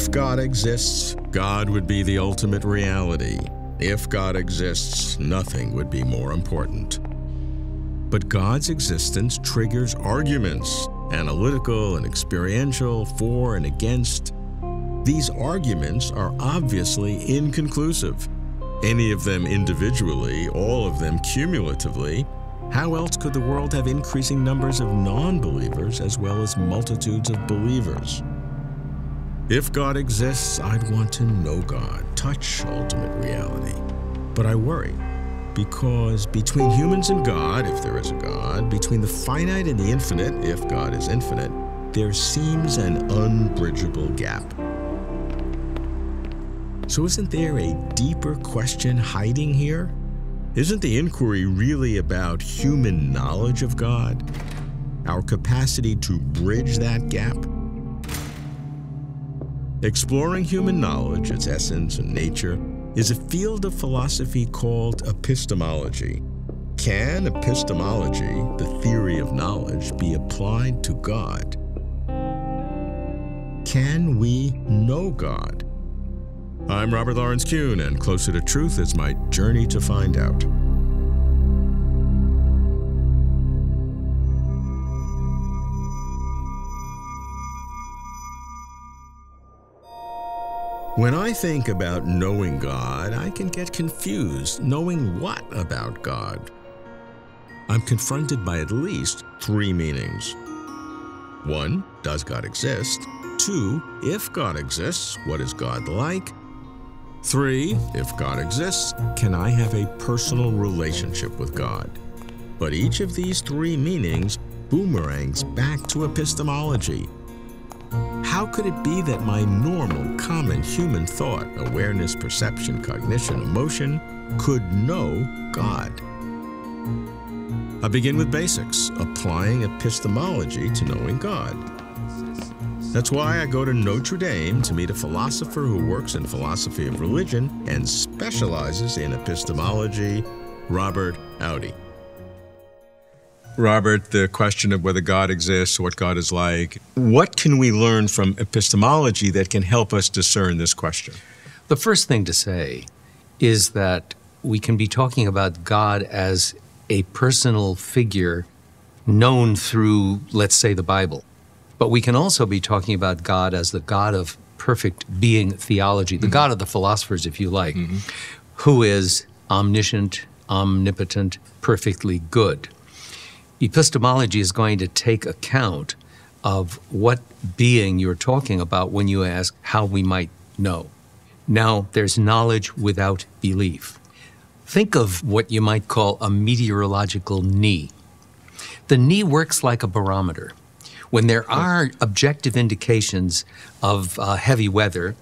If God exists, God would be the ultimate reality. If God exists, nothing would be more important. But God's existence triggers arguments, analytical and experiential, for and against. These arguments are obviously inconclusive. Any of them individually, all of them cumulatively, how else could the world have increasing numbers of non believers as well as multitudes of believers? If God exists, I'd want to know God, touch ultimate reality. But I worry because between humans and God, if there is a God, between the finite and the infinite, if God is infinite, there seems an unbridgeable gap. So, isn't there a deeper question hiding here? Isn't the inquiry really about human knowledge of God? Our capacity to bridge that gap? Exploring human knowledge, its essence and nature, is a field of philosophy called epistemology. Can epistemology, the theory of knowledge, be applied to God? Can we know God? I'm Robert Lawrence Kuhn, and Closer to Truth is my journey to find out. When I think about knowing God, I can get confused. Knowing what about God? I'm confronted by at least three meanings. One, does God exist? Two, if God exists, what is God like? Three, if God exists, can I have a personal relationship with God? But each of these three meanings boomerangs back to epistemology, how could it be that my normal, human thought, awareness, perception, cognition, emotion could know God? I begin with basics, applying epistemology to knowing God. That's why I go to Notre Dame to meet a philosopher who works in philosophy of religion and specializes in epistemology, Robert Audi. Robert, the question of whether God exists, what God is like, what can we learn from epistemology that can help us discern this question? The first thing to say is that we can be talking about God as a personal figure known through, let's say, the Bible. But we can also be talking about God as the God of perfect being theology, the mm-hmm. God of the philosophers, if you like, mm-hmm. who is omniscient, omnipotent, perfectly good epistemology is going to take account of what being you're talking about when you ask how we might know. Now, there's knowledge without belief. Think of what you might call a meteorological knee. The knee works like a barometer. When there are objective indications of uh, heavy weather,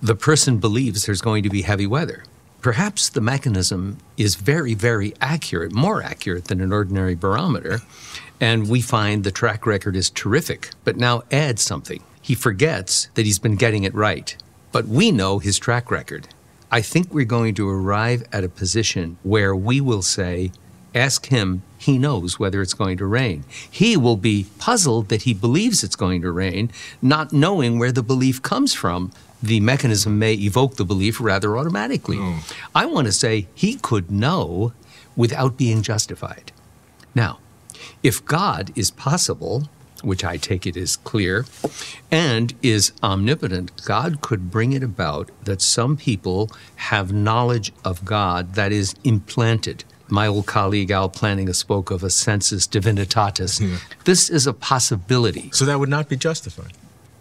the person believes there's going to be heavy weather. Perhaps the mechanism is very, very accurate, more accurate than an ordinary barometer, and we find the track record is terrific. But now add something. He forgets that he's been getting it right, but we know his track record. I think we're going to arrive at a position where we will say, ask him, he knows whether it's going to rain. He will be puzzled that he believes it's going to rain, not knowing where the belief comes from the mechanism may evoke the belief rather automatically. Oh. I want to say he could know without being justified. Now, if God is possible, which I take it is clear, and is omnipotent, God could bring it about that some people have knowledge of God that is implanted. My old colleague Al Plantinga spoke of a sensus divinitatis. Yeah. This is a possibility. So that would not be justified.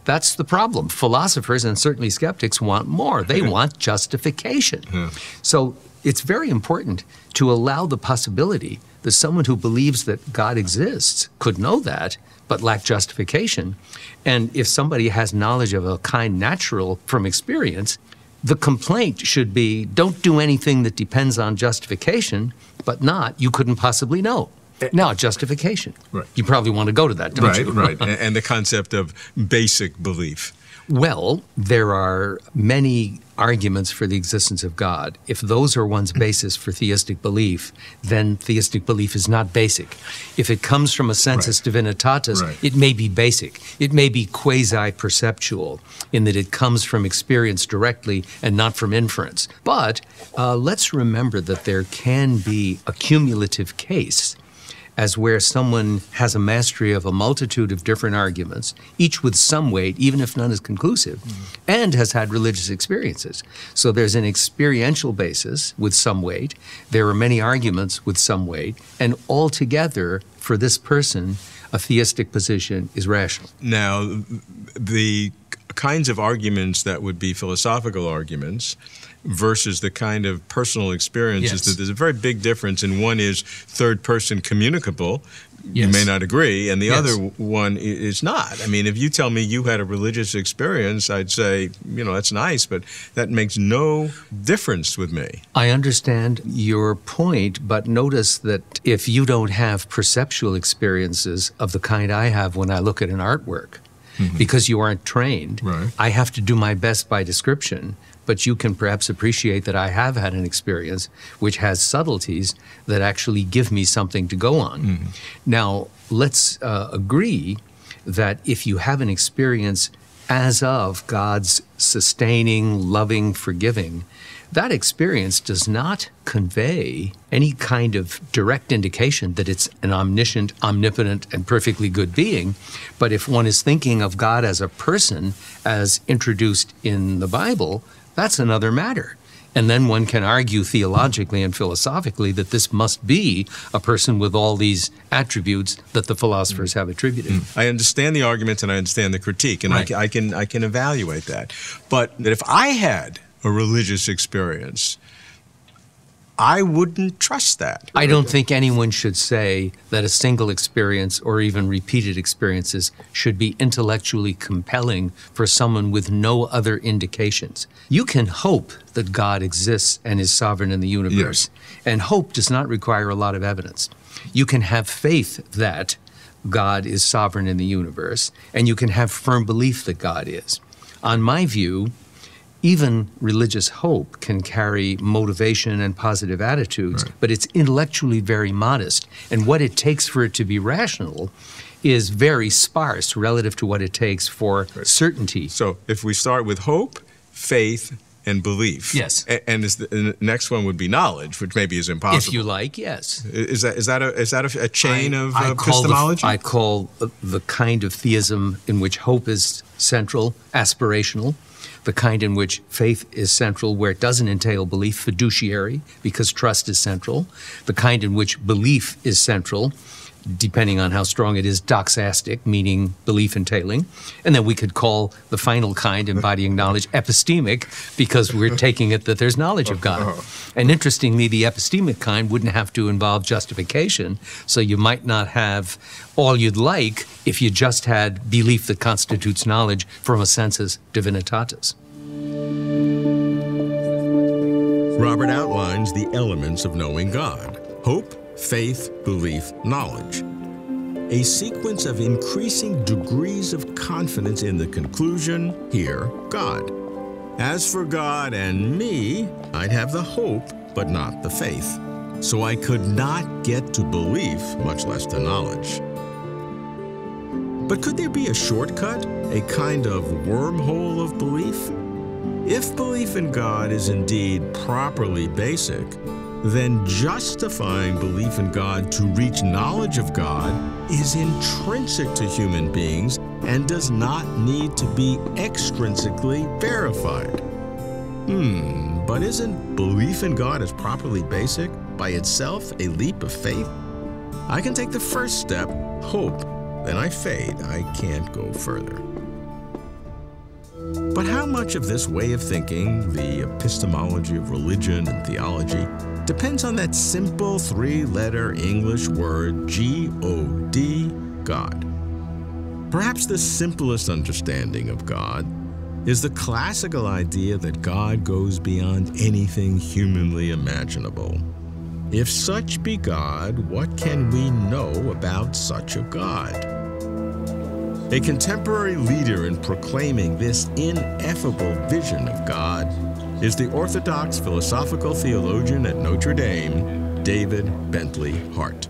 That's the problem. Philosophers and certainly skeptics want more. They hmm. want justification. Yeah. So it's very important to allow the possibility that someone who believes that God exists could know that, but lack justification. And if somebody has knowledge of a kind natural from experience, the complaint should be don't do anything that depends on justification, but not you couldn't possibly know. Eh. Now, justification. Right. You probably want to go to that, don't right, you? right, right. And the concept of basic belief. Well, there are many arguments for the existence of God. If those are one's basis for theistic belief, then theistic belief is not basic. If it comes from a sensus right. divinitatis, right. it may be basic. It may be quasi perceptual in that it comes from experience directly and not from inference. But uh, let's remember that there can be a cumulative case as where someone has a mastery of a multitude of different arguments, each with some weight, even if none is conclusive, mm-hmm. and has had religious experiences. So there's an experiential basis with some weight. There are many arguments with some weight, and altogether, for this person, a theistic position is rational. Now, the kinds of arguments that would be philosophical arguments versus the kind of personal experiences yes. that there's a very big difference and one is third person communicable yes. you may not agree and the yes. other one is not i mean if you tell me you had a religious experience i'd say you know that's nice but that makes no difference with me i understand your point but notice that if you don't have perceptual experiences of the kind i have when i look at an artwork mm-hmm. because you aren't trained right. i have to do my best by description but you can perhaps appreciate that I have had an experience which has subtleties that actually give me something to go on. Mm-hmm. Now, let's uh, agree that if you have an experience as of God's sustaining, loving, forgiving, that experience does not convey any kind of direct indication that it's an omniscient, omnipotent, and perfectly good being. But if one is thinking of God as a person, as introduced in the Bible, that's another matter. And then one can argue theologically and philosophically that this must be a person with all these attributes that the philosophers have attributed. Mm. I understand the argument and I understand the critique, and right. I, I, can I can evaluate that. But if I had a religious experience I wouldn't trust that. I don't think anyone should say that a single experience or even repeated experiences should be intellectually compelling for someone with no other indications. You can hope that God exists and is sovereign in the universe, yes. and hope does not require a lot of evidence. You can have faith that God is sovereign in the universe, and you can have firm belief that God is. On my view, even religious hope can carry motivation and positive attitudes, right. but it's intellectually very modest. And what it takes for it to be rational is very sparse relative to what it takes for right. certainty. So if we start with hope, faith, and belief. Yes. And, the, the, next one would be knowledge, which maybe is impossible. If you like, yes. Is that is that a is that a, a chain I, of I epistemology? The, I call the kind of theism in which hope is central, aspirational, the kind in which faith is central, where it doesn't entail belief, fiduciary, because trust is central, the kind in which belief is central, depending on how strong it is, doxastic, meaning belief entailing. And then we could call the final kind, embodying knowledge, epistemic, because we're taking it that there's knowledge of God. And interestingly, the epistemic kind wouldn't have to involve justification, so you might not have all you'd like if you just had belief that constitutes knowledge from a sensus divinitatis. Robert outlines the elements of knowing God hope, faith, belief, knowledge. A sequence of increasing degrees of confidence in the conclusion, here, God. As for God and me, I'd have the hope, but not the faith. So I could not get to belief, much less to knowledge. But could there be a shortcut, a kind of wormhole of belief? If belief in God is indeed properly basic, then justifying belief in God to reach knowledge of God is intrinsic to human beings and does not need to be extrinsically verified. Hmm, but isn't belief in God as properly basic by itself a leap of faith? I can take the first step, hope, then I fade. I can't go further. But how much of this way of thinking, the epistemology of religion and theology, depends on that simple three letter English word G O D, God? Perhaps the simplest understanding of God is the classical idea that God goes beyond anything humanly imaginable. If such be God, what can we know about such a God? A contemporary leader in proclaiming this ineffable vision of God is the Orthodox philosophical theologian at Notre Dame, David Bentley Hart.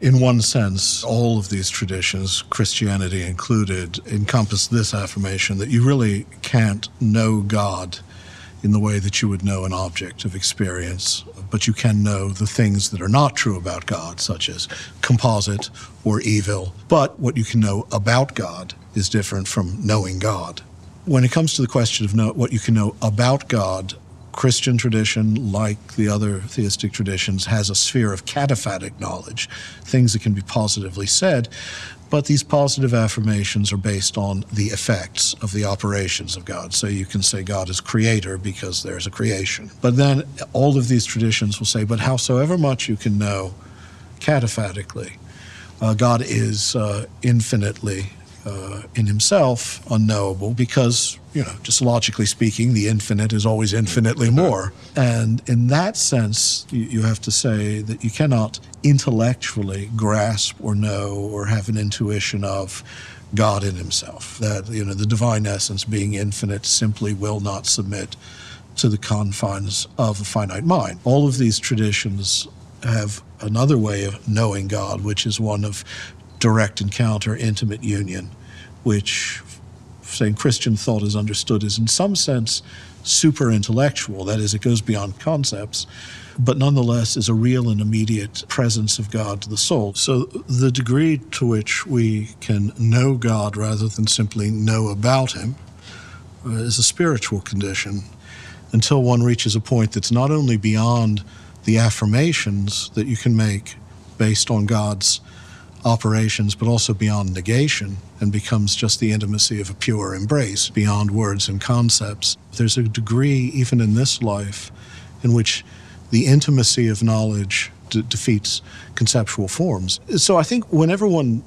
In one sense, all of these traditions, Christianity included, encompass this affirmation that you really can't know God in the way that you would know an object of experience, but you can know the things that are not true about God, such as composite or evil. But what you can know about God is different from knowing God. When it comes to the question of know, what you can know about God, Christian tradition, like the other theistic traditions, has a sphere of cataphatic knowledge, things that can be positively said, but these positive affirmations are based on the effects of the operations of God. So you can say God is creator because there's a creation. But then all of these traditions will say, but howsoever much you can know cataphatically, uh, God is uh, infinitely uh, in himself unknowable because, you know, just logically speaking, the infinite is always infinitely more. And in that sense, you, you have to say that you cannot intellectually grasp or know or have an intuition of God in himself. That, you know, the divine essence being infinite simply will not submit to the confines of a finite mind. All of these traditions have another way of knowing God, which is one of direct encounter, intimate union, which, saying Christian thought is understood, is in some sense super intellectual. That is, it goes beyond concepts, but nonetheless is a real and immediate presence of God to the soul. So the degree to which we can know God rather than simply know about Him uh, is a spiritual condition until one reaches a point that's not only beyond the affirmations that you can make based on God's operations, but also beyond negation and becomes just the intimacy of a pure embrace beyond words and concepts. There's a degree, even in this life, in which the intimacy of knowledge de- defeats conceptual forms. So I think when everyone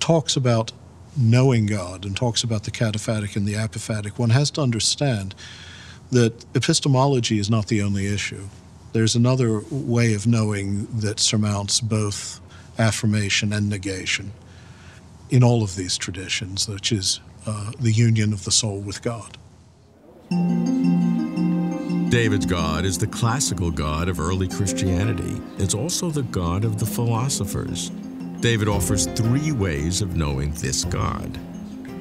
talks about knowing God and talks about the cataphatic and the apophatic, one has to understand that epistemology is not the only issue. There's another way of knowing that surmounts both affirmation and negation in all of these traditions, which is uh, the union of the soul with God. David's God is the classical God of early Christianity. It's also the God of the philosophers. David offers three ways of knowing this God.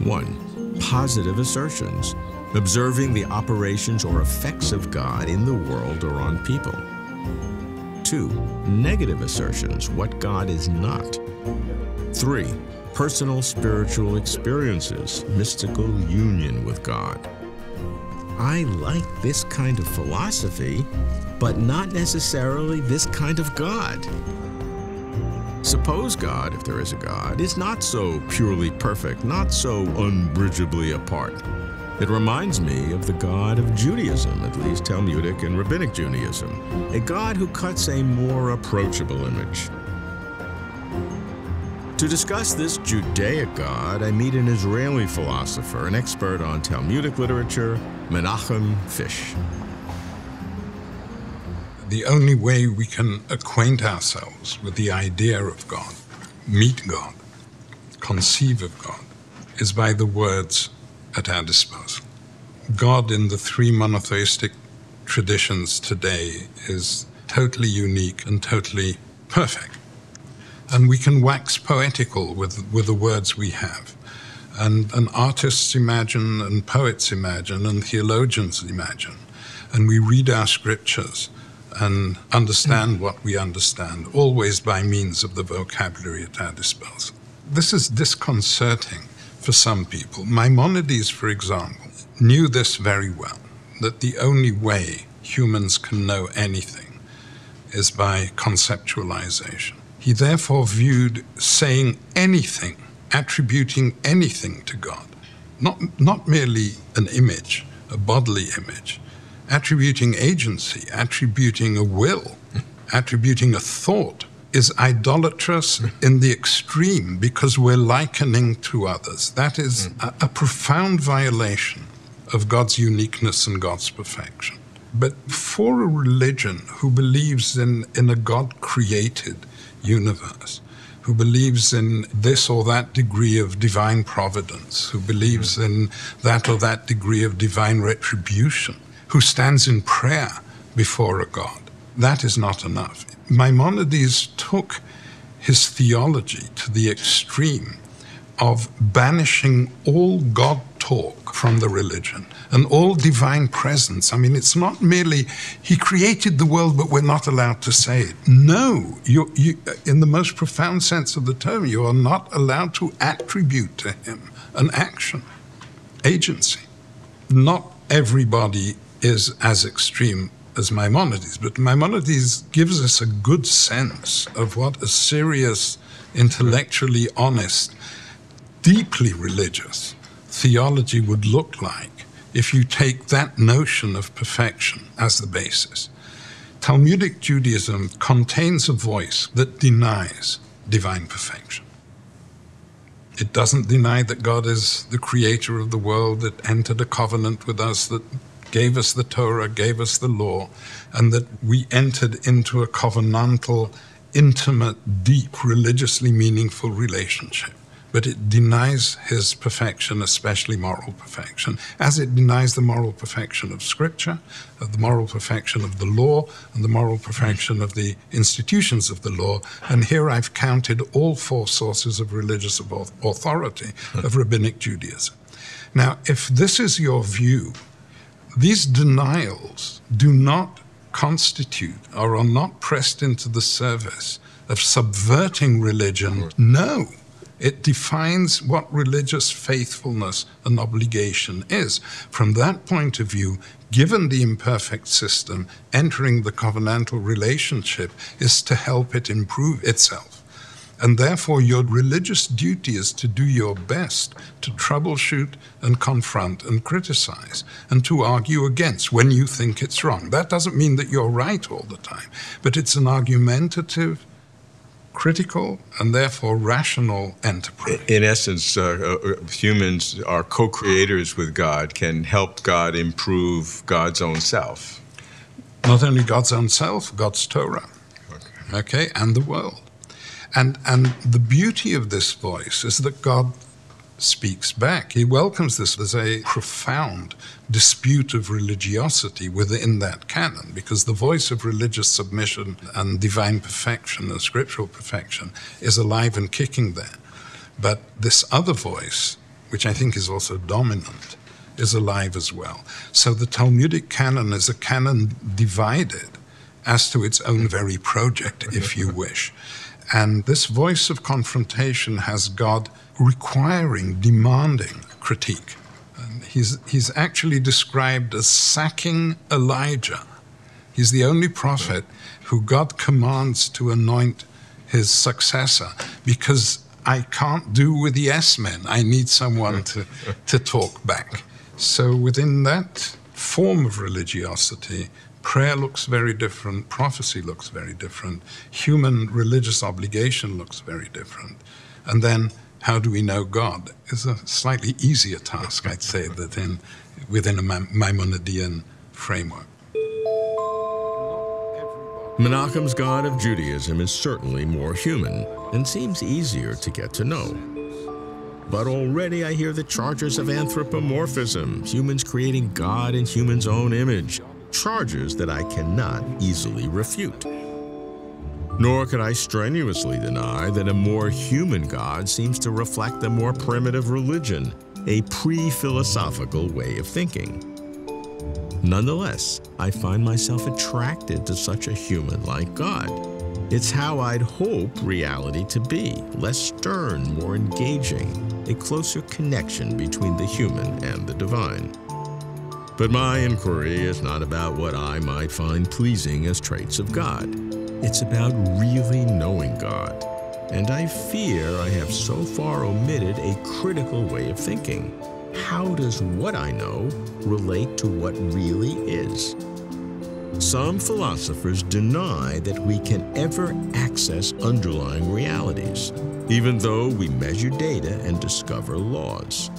One, positive assertions, observing the operations or effects of God in the world or on people. Two, negative assertions, what God is not. Three, personal spiritual experiences, mystical union with God. I like this kind of philosophy, but not necessarily this kind of God. Suppose God, if there is a God, is not so purely perfect, not so unbridgeably apart. It reminds me of the God of Judaism, at least Talmudic and Rabbinic Judaism, a God who cuts a more approachable image. To discuss this Judaic God, I meet an Israeli philosopher, an expert on Talmudic literature, Menachem Fisch. The only way we can acquaint ourselves with the idea of God, meet God, conceive of God, is by the words at our disposal. God in the three monotheistic traditions today is totally unique and totally perfect. And we can wax poetical with, with the words we have. And, and artists imagine, and poets imagine, and theologians imagine. And we read our scriptures and understand mm. what we understand, always by means of the vocabulary at our disposal. This is disconcerting for some people. Maimonides, for example, knew this very well that the only way humans can know anything is by conceptualization. He therefore viewed saying anything, attributing anything to God, not, not merely an image, a bodily image, attributing agency, attributing a will, attributing a thought, is idolatrous in the extreme because we're likening to others. That is mm. a, a, profound violation of God's uniqueness and God's perfection. But for a religion who believes in, in a God created universe, who believes in this or that degree of divine providence, who believes mm. in that or that degree of divine retribution, who stands in prayer before a God. That is not enough. Maimonides took his theology to the extreme of banishing all God talk from the religion and all divine presence. I mean, it's not merely he created the world, but we're not allowed to say it. No, you, you, in the most profound sense of the term, you are not allowed to attribute to him an action, agency. Not everybody is as extreme as Maimonides, but Maimonides gives us a good sense of what a serious, intellectually honest, deeply religious theology would look like if you take that notion of perfection as the basis. Talmudic Judaism contains a voice that denies divine perfection. It doesn't deny that God is the creator of the world, that entered a covenant with us, that gave us the Torah, gave us the law, and that we entered into a covenantal, intimate, deep, religiously meaningful relationship. But it denies his perfection, especially moral perfection, as it denies the moral perfection of Scripture, of the moral perfection of the law, and the moral perfection of the institutions of the law. And here I've counted all four sources of religious authority of rabbinic Judaism. Now, if this is your view, these denials do not constitute or are not pressed into the service of subverting religion. No. It defines what religious faithfulness and obligation is. From that point of view, given the imperfect system, entering the covenantal relationship is to help it improve itself. And therefore, your religious duty is to do your best to troubleshoot and confront and criticize and to argue against when you think it's wrong. That doesn't mean that you're right all the time, but it's an argumentative, critical, and therefore rational enterprise. In essence, uh, uh, humans are co creators with God, can help God improve God's own self. Not only God's own self, God's Torah, okay, okay and the world. And, and the beauty of this voice is that God speaks back. He welcomes this as a profound dispute of religiosity within that canon, because the voice of religious submission and divine perfection and scriptural perfection is alive and kicking there. But this other voice, which I think is also dominant, is alive as well. So the Talmudic canon is a canon divided as to its own very project, if you wish. And this voice of confrontation has God requiring, demanding critique. And he's, he's actually described as sacking Elijah. He's the only prophet who God commands to anoint his successor because I can't do with the S men. I need someone to, to talk back. So, within that form of religiosity, Prayer looks very different, prophecy looks very different, human religious obligation looks very different. And then how do we know God is a slightly easier task, I'd say, than within a Maimonidean framework. Menachem's God of Judaism is certainly more human and seems easier to get to know. But already I hear the charges of anthropomorphism, humans creating God in humans' own image charges that I cannot easily refute. Nor could I strenuously deny that a more human God seems to reflect a more primitive religion, a pre philosophical way of thinking. Nonetheless, I find myself attracted to such a human like God. It's how I'd hope reality to be less stern, more engaging, a closer connection between the human and the divine. But my inquiry is not about what I might find pleasing as traits of God. It's about really knowing God. And I fear I have so far omitted a critical way of thinking. How does what I know relate to what really is? Some philosophers deny that we can ever access underlying realities, even though we measure data and discover laws.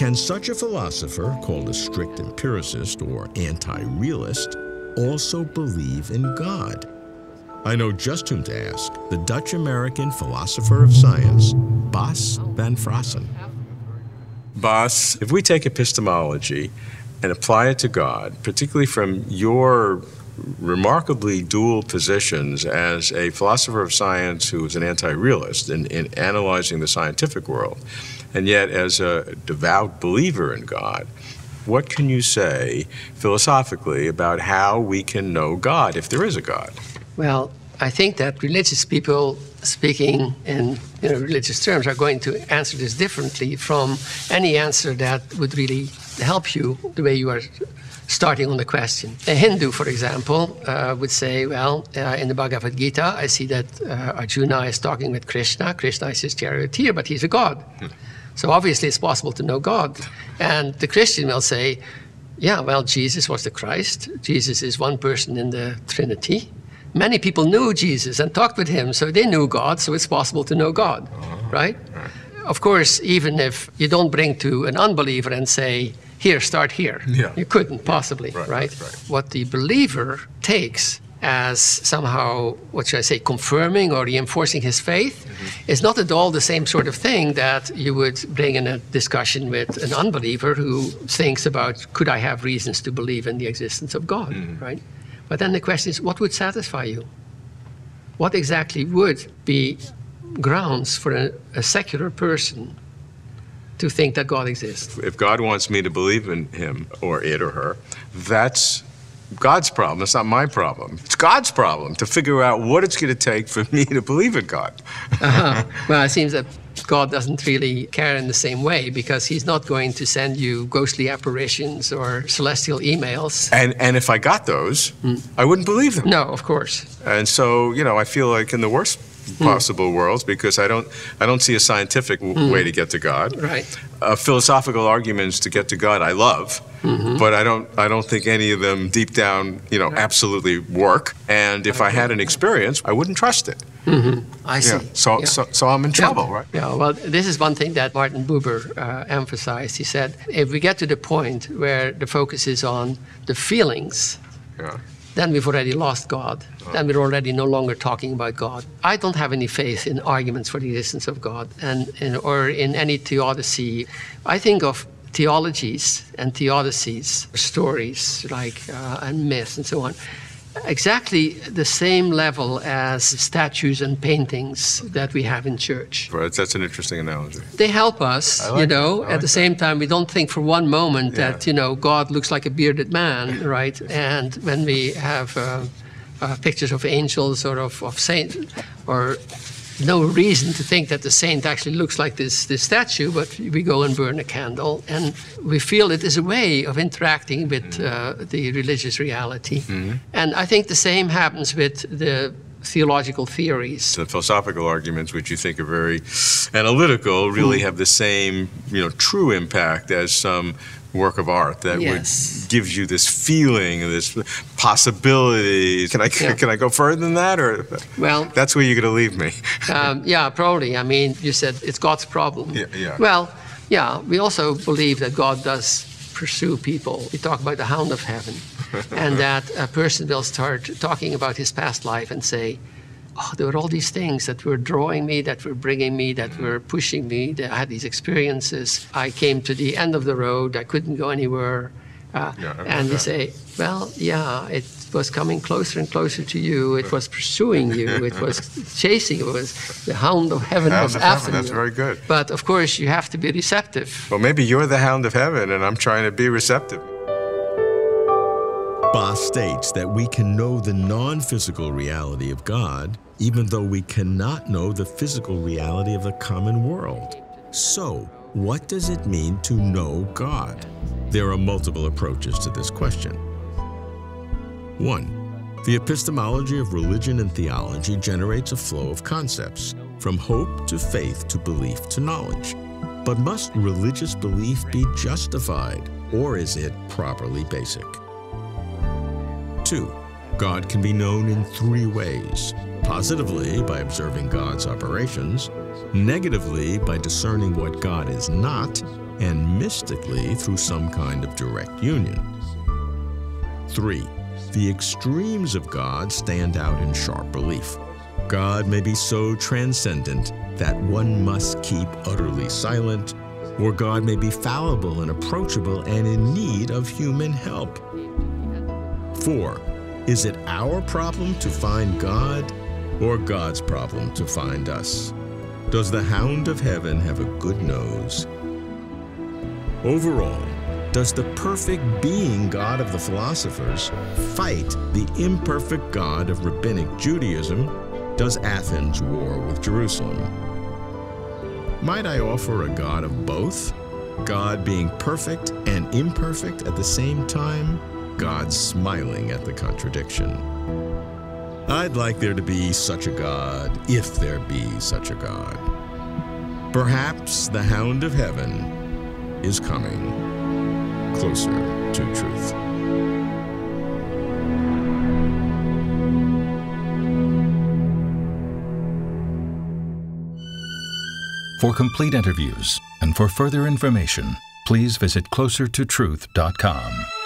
Can such a philosopher, called a strict empiricist or anti realist, also believe in God? I know just whom to ask the Dutch American philosopher of science, Bas van Fraassen. Bas, if we take epistemology and apply it to God, particularly from your remarkably dual positions as a philosopher of science who is an anti realist in, in analyzing the scientific world, and yet as a devout believer in God, what can you say philosophically about how we can know God if there is a God? Well, I think that religious people speaking in you know, religious terms are going to answer this differently from any answer that would really help you the way you are starting on the question. A Hindu, for example, uh, would say, well, uh, in the Bhagavad Gita, I see that uh, Arjuna is talking with Krishna. Krishna is his charioteer, but he's a god. So obviously it's possible to know God. And the Christian will say, yeah, well, Jesus was the Christ. Jesus is one person in the Trinity many people knew Jesus and talked with him, so they knew God, so it's possible to know God, right? Of course, even if you don't bring to an unbeliever and say, here, start here, yeah. you couldn't possibly, right, right? right? What the believer takes as somehow, what should I say, confirming or reinforcing his faith mm-hmm. is not at all the same sort of thing that you would bring in a discussion with an unbeliever who thinks about, could I have reasons to believe in the existence of God, mm-hmm. right? But then the question is, what would satisfy you? What exactly would be grounds for a, a secular person to think that God exists? If God wants me to believe in him or it or her, that's God's problem. It's not my problem. It's God's problem to figure out what it's going to take for me to believe in God. uh-huh. Well, it seems that God doesn't really care in the same way because He's not going to send you ghostly apparitions or celestial emails. And and if I got those, mm. I wouldn't believe them. No, of course. And so you know, I feel like in the worst. Possible mm. worlds because I don't I don't see a scientific mm. way to get to God. Right. Uh, philosophical arguments to get to God I love, mm-hmm. but I don't I don't think any of them deep down you know right. absolutely work. And if I had an experience, I wouldn't trust it. Mm-hmm. I see. Yeah. So, yeah. so, so I'm in trouble, yeah. right? Yeah. Well, this is one thing that Martin Buber uh, emphasized. He said, if we get to the point where the focus is on the feelings, yeah. Then we've already lost God. Then we're already no longer talking about God. I don't have any faith in arguments for the existence of God and in, or in any theodicy. I think of theologies and theodicies, stories like uh, and myths and so on exactly the same level as statues and paintings that we have in church. Right, that's an interesting analogy. They help us, like you know. Like at the same time, we don't think for one moment yeah. that you know God looks like a bearded man, right? And when we have uh, uh, pictures of angels or of, of saints or no reason to think that the saint actually looks like this, this statue, but we go and burn a candle, and we feel it is a way of interacting with mm-hmm. uh, the religious reality. Mm-hmm. And I think the same happens with the theological theories. The philosophical arguments, which you think are very analytical, really mm. have the same, you know, true impact as some work of art that yes. would gives you this feeling, this possibility. Can I yeah. can I go further than that, or well, that's where you're going to leave me? um, yeah, probably. I mean, you said it's God's problem. Yeah, yeah. Well, yeah. We also believe that God does pursue people. We talk about the hound of heaven, and that a person will start talking about his past life and say, oh, there were all these things that were drawing me, that were bringing me, that were pushing me. That I had these experiences. I came to the end of the road. I couldn't go anywhere. Uh, yeah, and they say, well, yeah, it was coming closer and closer to you. It was pursuing you. It was chasing. It was the hound of heaven hound was of after heaven. That's very good. But of course, you have to be receptive. Well, maybe you're the hound of heaven, and I'm trying to be receptive. Bas states that we can know the non physical reality of God, even though we cannot know the physical reality of the common world. So, what does it mean to know God? There are multiple approaches to this question. 1. The epistemology of religion and theology generates a flow of concepts, from hope to faith to belief to knowledge. But must religious belief be justified, or is it properly basic? 2. God can be known in three ways positively, by observing God's operations, negatively, by discerning what God is not, and mystically, through some kind of direct union. 3. the extremes of God stand out in sharp relief. God may be so transcendent that one must keep utterly silent, or God may be fallible and approachable and in need of human help. 4. Is it our problem to find God or God's problem to find us? Does the hound of heaven have a good nose? Overall, does the perfect being God of the philosophers fight the imperfect God of rabbinic Judaism? Does Athens war with Jerusalem? Might I offer a God of both? God being perfect and imperfect at the same time? God smiling at the contradiction. I'd like there to be such a God, if there be such a God. Perhaps the hound of heaven is coming closer to truth. For complete interviews and for further information, please visit closertotruth.com.